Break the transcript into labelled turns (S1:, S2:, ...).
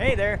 S1: Hey there.